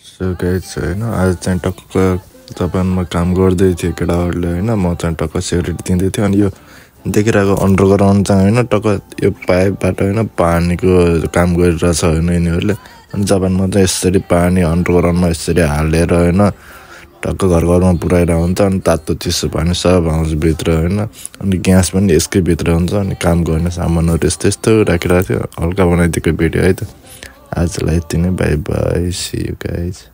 So guys होइन आज चाहिँ टक्क जापानमा काम गर्दै थियो केटाहरूले होइन म चाहिँ टक्क सेक्युरिटी दिँदै थिएँ अनि यो देखिरहेको अन्डरग्राउन्ड चाहिँ होइन टक्क यो पाइपबाट होइन पानीको काम गरिरहेछ होइन यिनीहरूले। अनि जापानमा चाहिँ यसरी पानी अन्डरग्राउन्डमा यसरी हालेर होइन टक्क घर घरमा पुऱ्याइरहेको हुन्छ अनि तातो चिसो पानी सब आउँछ भित्र होइन अनि ग्यास पनि यसकै भित्र हुन्छ अनि काम गर्ने सामानहरू यस्तो यस्तो राखिरहेको थियो हल्का बनाइदिएको भिडियो है त I'll. Bye bye. See you guys.